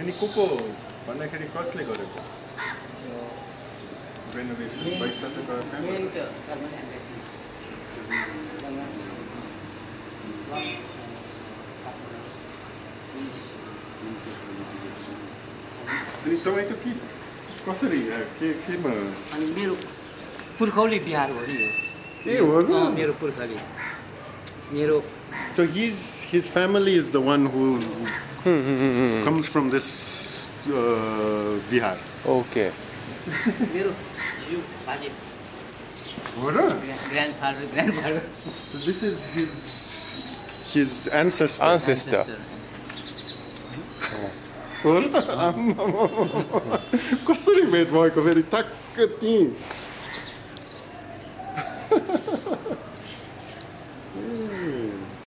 अनि को को भन्दाखेरि कसले गरेको रेनोभेसन पैसा त कहाँ- मेन त कर्मचारी एम्बेसी अनि तपाईँ त के कसरी यहाँ के केमा अनि मेरो पुर्खौली बिहार हो नि यो ए हो अँ, र मेरो पुर्खौली मेरो So he's his family is the one who Hmm, hmm, hmm, comes from this uh, Vihar. Okay. what? Grandfather, grandfather. So this is his his ancestor. Ancestor. ancestor. Ko suri med moj, ko veri tak ti. Hmm.